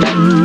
Mm-hmm.